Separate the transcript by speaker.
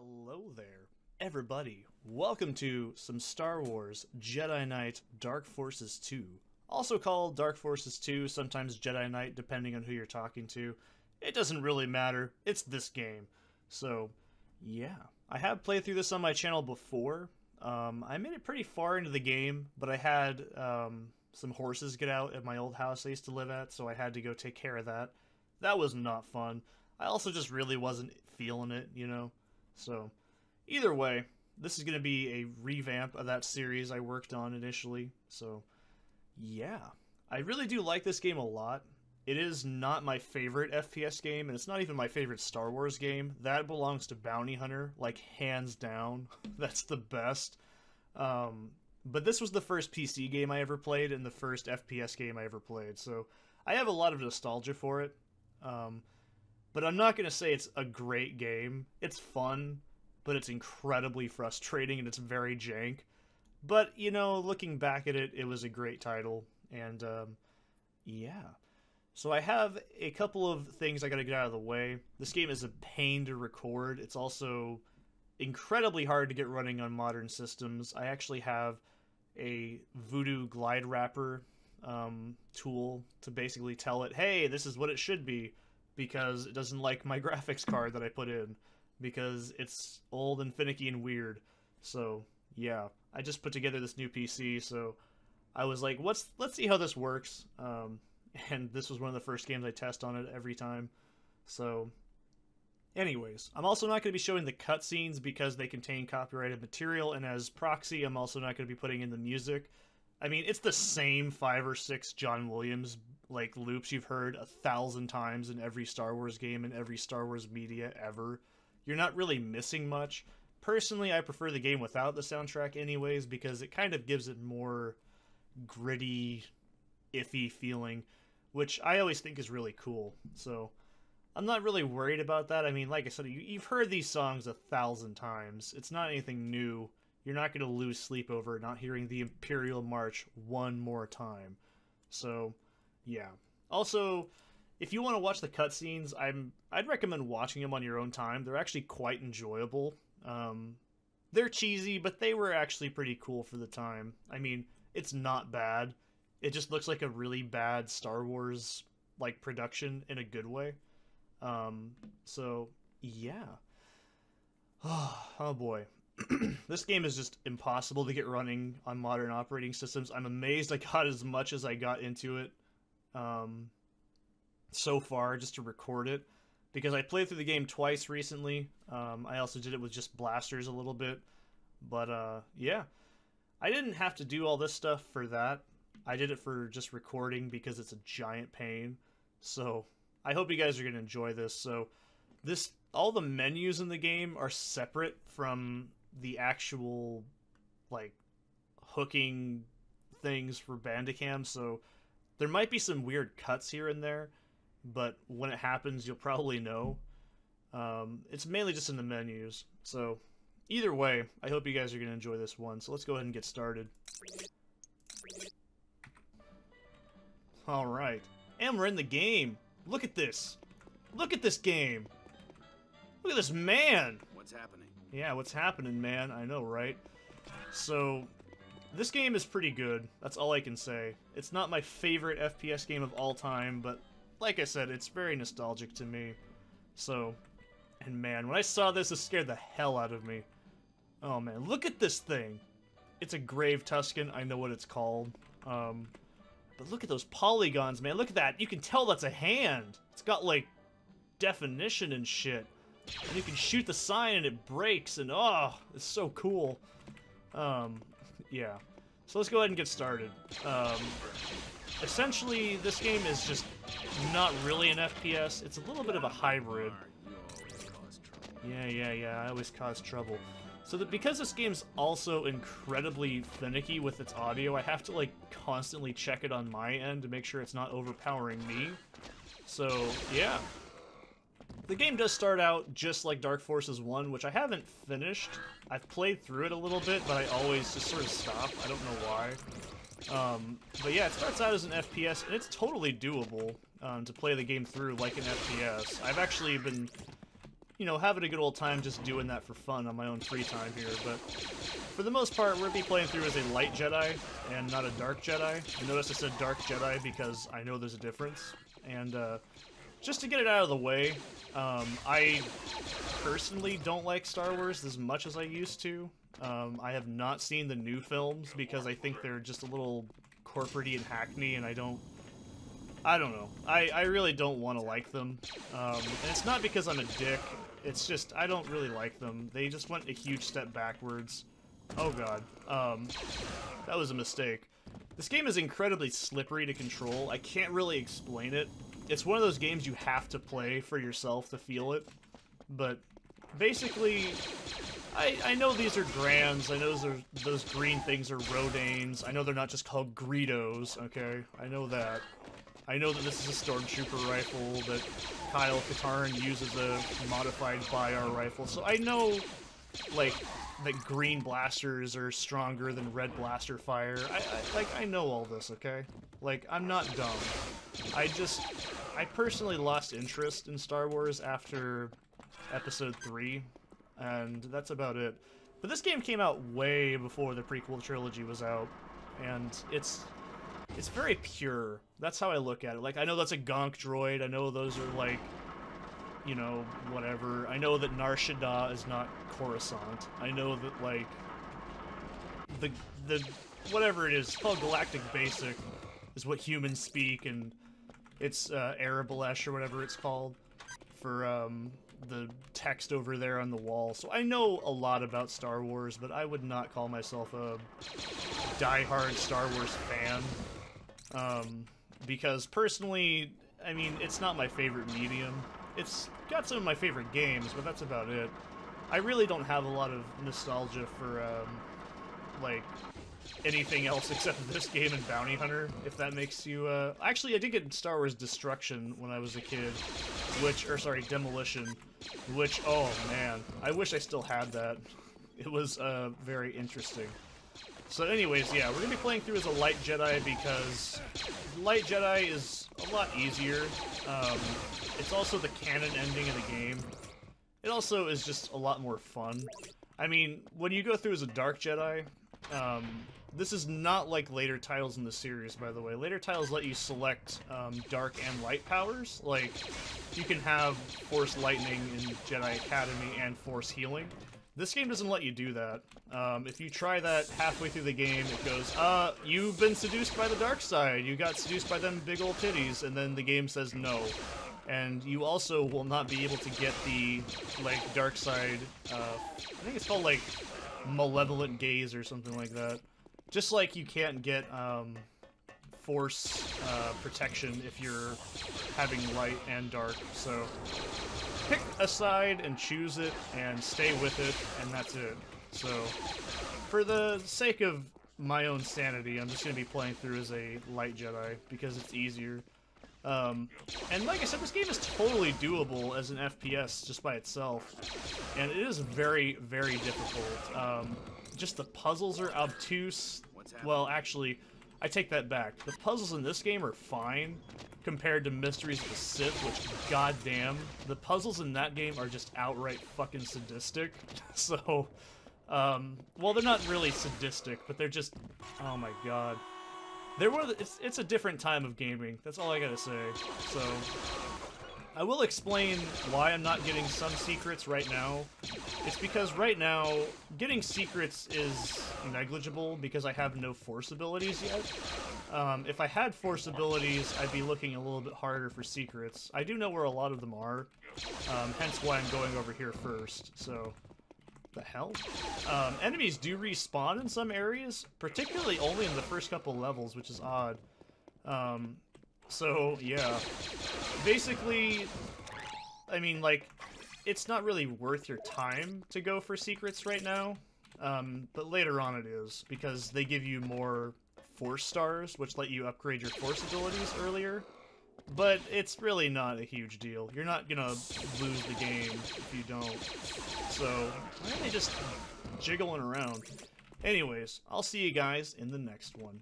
Speaker 1: Hello there, everybody. Welcome to some Star Wars Jedi Knight Dark Forces 2. Also called Dark Forces 2, sometimes Jedi Knight, depending on who you're talking to. It doesn't really matter. It's this game. So, yeah. I have played through this on my channel before. Um, I made it pretty far into the game, but I had um, some horses get out at my old house I used to live at, so I had to go take care of that. That was not fun. I also just really wasn't feeling it, you know? So, either way, this is going to be a revamp of that series I worked on initially. So, yeah. I really do like this game a lot. It is not my favorite FPS game, and it's not even my favorite Star Wars game. That belongs to Bounty Hunter, like, hands down. That's the best. Um, but this was the first PC game I ever played and the first FPS game I ever played, so I have a lot of nostalgia for it. Um, but I'm not going to say it's a great game. It's fun, but it's incredibly frustrating and it's very jank. But, you know, looking back at it, it was a great title. And, um, yeah. So I have a couple of things I got to get out of the way. This game is a pain to record. It's also incredibly hard to get running on modern systems. I actually have a Voodoo glide wrapper um, tool to basically tell it, hey, this is what it should be because it doesn't like my graphics card that I put in because it's old and finicky and weird. So yeah, I just put together this new PC, so I was like, let's let's see how this works. Um, and this was one of the first games I test on it every time. So, anyways, I'm also not going to be showing the cutscenes because they contain copyrighted material, and as proxy, I'm also not going to be putting in the music. I mean, it's the same five or six John Williams like loops you've heard a thousand times in every Star Wars game and every Star Wars media ever. You're not really missing much. Personally, I prefer the game without the soundtrack, anyways, because it kind of gives it more gritty, iffy feeling, which I always think is really cool. So I'm not really worried about that. I mean, like I said, you, have heard these songs a thousand times. It's not anything new. You're not going to lose sleep over not hearing the Imperial March one more time. So yeah. Also, if you want to watch the cutscenes, I'm I'd recommend watching them on your own time. They're actually quite enjoyable. Um, they're cheesy, but they were actually pretty cool for the time. I mean, it's not bad. It just looks like a really bad Star Wars like production in a good way. Um, so yeah. oh boy. this game is just impossible to get running on modern operating systems. I'm amazed I got as much as I got into it um, so far just to record it because I played through the game twice recently. Um, I also did it with just blasters a little bit, but uh, yeah, I didn't have to do all this stuff for that. I did it for just recording because it's a giant pain. So I hope you guys are gonna enjoy this. So this all the menus in the game are separate from the actual like hooking things for Bandicam. So there might be some weird cuts here and there, but when it happens, you'll probably know. Um, it's mainly just in the menus. So, either way, I hope you guys are going to enjoy this one. So let's go ahead and get started. Alright. And we're in the game. Look at this. Look at this game. Look at this man.
Speaker 2: What's happening?
Speaker 1: Yeah, what's happening, man? I know, right? So, this game is pretty good. That's all I can say. It's not my favorite FPS game of all time, but like I said, it's very nostalgic to me. So, and man, when I saw this, it scared the hell out of me. Oh man, look at this thing. It's a Grave Tuscan, I know what it's called. Um, but look at those polygons, man. Look at that. You can tell that's a hand. It's got, like, definition and shit. And you can shoot the sign and it breaks, and oh, it's so cool. Um, yeah. So let's go ahead and get started. Um, essentially, this game is just not really an FPS. It's a little bit of a hybrid. Yeah, yeah, yeah, I always cause trouble. So that because this game's also incredibly finicky with its audio, I have to like constantly check it on my end to make sure it's not overpowering me. So, yeah. The game does start out just like Dark Forces 1, which I haven't finished. I've played through it a little bit, but I always just sort of stop. I don't know why. Um, but yeah, it starts out as an FPS, and it's totally doable um, to play the game through like an FPS. I've actually been you know, having a good old time just doing that for fun on my own free time here, but for the most part, to be playing through as a light Jedi and not a dark Jedi. I Notice I said dark Jedi because I know there's a difference. And uh, just to get it out of the way, um, I personally don't like Star Wars as much as I used to. Um, I have not seen the new films because I think they're just a little corporatey and hackney, and I don't I don't know. I, I really don't want to like them. Um, and it's not because I'm a dick. It's just, I don't really like them. They just went a huge step backwards. Oh god. Um, that was a mistake. This game is incredibly slippery to control. I can't really explain it. It's one of those games you have to play for yourself to feel it. But basically, I, I know these are Grans. I know those, are, those green things are Rodians. I know they're not just called Greedos, okay? I know that. I know that this is a Stormtrooper rifle that Kyle Katarn uses a modified Bryar rifle, so I know, like, that green blasters are stronger than red blaster fire. I, I, like, I know all this, okay? Like, I'm not dumb. I just, I personally lost interest in Star Wars after Episode 3, and that's about it. But this game came out way before the prequel trilogy was out, and it's it's very pure. That's how I look at it. Like, I know that's a gonk droid. I know those are, like, you know, whatever. I know that Nar Shaddaa is not Coruscant. I know that, like, the, the, whatever it is, called Galactic Basic, is what humans speak, and it's, uh, Aurebesh or whatever it's called for, um, the text over there on the wall. So I know a lot about Star Wars, but I would not call myself a die-hard Star Wars fan. Um, because personally, I mean, it's not my favorite medium. It's got some of my favorite games, but that's about it. I really don't have a lot of nostalgia for, um, like, anything else except this game and Bounty Hunter, if that makes you, uh... Actually, I did get Star Wars Destruction when I was a kid, which, or sorry, Demolition, which, oh man, I wish I still had that. It was, uh, very interesting. So anyways, yeah, we're to be playing through as a Light Jedi because Light Jedi is a lot easier. Um, it's also the canon ending of the game. It also is just a lot more fun. I mean, when you go through as a Dark Jedi, um, this is not like later titles in the series, by the way. Later titles let you select um, dark and light powers. Like, you can have Force Lightning in Jedi Academy and Force Healing. This game doesn't let you do that. Um, if you try that halfway through the game, it goes, uh, you've been seduced by the dark side. You got seduced by them big old titties, and then the game says no. And you also will not be able to get the, like, dark side, uh, I think it's called, like, malevolent gaze or something like that. Just like you can't get, um, force uh, protection if you're having light and dark, so pick a side and choose it and stay with it, and that's it. So, for the sake of my own sanity, I'm just going to be playing through as a light Jedi because it's easier. Um, and like I said, this game is totally doable as an FPS just by itself, and it is very, very difficult. Um, just the puzzles are obtuse. Well, actually, I take that back. The puzzles in this game are fine compared to Mysteries of the Sith, which, goddamn, the puzzles in that game are just outright fucking sadistic. so, um, well, they're not really sadistic, but they're just, oh my god. There were, it's, it's a different time of gaming. That's all I gotta say. So, I will explain why I'm not getting some secrets right now. It's because right now, getting secrets is negligible because I have no force abilities yet. Um, if I had force abilities, I'd be looking a little bit harder for secrets. I do know where a lot of them are, um, hence why I'm going over here first, so... The hell? Um, enemies do respawn in some areas, particularly only in the first couple levels, which is odd. Um, so, yeah. Basically, I mean, like, it's not really worth your time to go for secrets right now. Um, but later on it is, because they give you more force stars, which let you upgrade your force abilities earlier. But it's really not a huge deal. You're not gonna lose the game if you don't. So, why are they just jiggling around? Anyways, I'll see you guys in the next one.